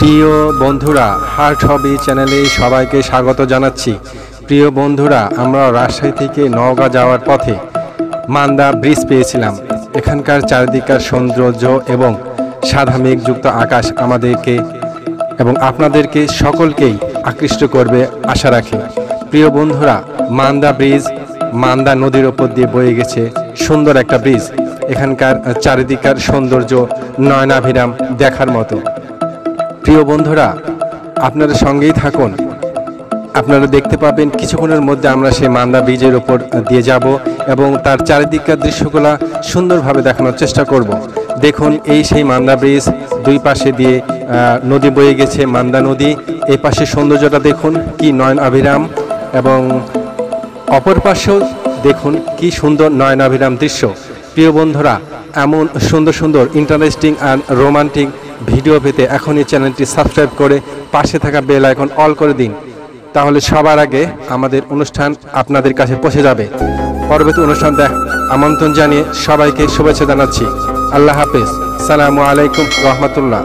প্রিয় বন্ধুরা, হার্ট হবি চ্যানেলে সবাইকে স্বাগত জানাচ্ছি। প্রিয় বন্ধুরা, আমরা রাজশাহী থেকে নওগাঁ যাওয়ার পথে মান্দা ব্রিজ পেয়েছিলাম। এখানকার চারিদিকার সৌন্দর্য এবং সাদা মেঘযুক্ত আকাশ আমাদেরকে এবং আপনাদেরকে সকলকেই আকৃষ্ট করবে আশা রাখি। প্রিয় বন্ধুরা, মান্দা ব্রিজ, মান্দা নদীর ওপর দিয়ে বয়ে গেছে সুন্দর একটা ব্রিজ। এখানকার চারিদিকার সৌন্দর্য নয়নাভিরাম দেখার মতো। প্রিয় বন্ধুরা আপনারা সঙ্গেই থাকুন। আপনারা দেখতে পাবেন কিছুক্ষণের মধ্যে আমরা সেই মান্দা ব্রিজের ওপর দিয়ে যাব এবং তার চারিদিককার দৃশ্যগুলো সুন্দরভাবে দেখানোর চেষ্টা করব। দেখুন, এই সেই মান্দা ব্রিজ দুই পাশে দিয়ে নদী বয়ে গেছে, মান্দা নদী। এই পাশে সৌন্দর্যটা দেখুন, কি নয়ন অভিরাম এবং অপর পাশেও দেখুন, কি সুন্দর নয়নাভিরাম দৃশ্য। প্রিয় বন্ধুরা, এমন সুন্দর সুন্দর ইন্টারেস্টিং অ্যান্ড রোমান্টিক ভিডিও পেতে এখনই চ্যানেলটি সাবস্ক্রাইব করে পাশে থাকা বেল আইকন অল করে দিন। তাহলে সবার আগে আমাদের অনুষ্ঠান আপনাদের কাছে পৌঁছে যাবে। পরবর্তী অনুষ্ঠান দেখ, আমন্ত্রণ জানিয়ে সবাইকে শুভেচ্ছা জানাচ্ছি। আল্লাহ হাফেজ। সালামু আলাইকুম রহমতুল্লাহ।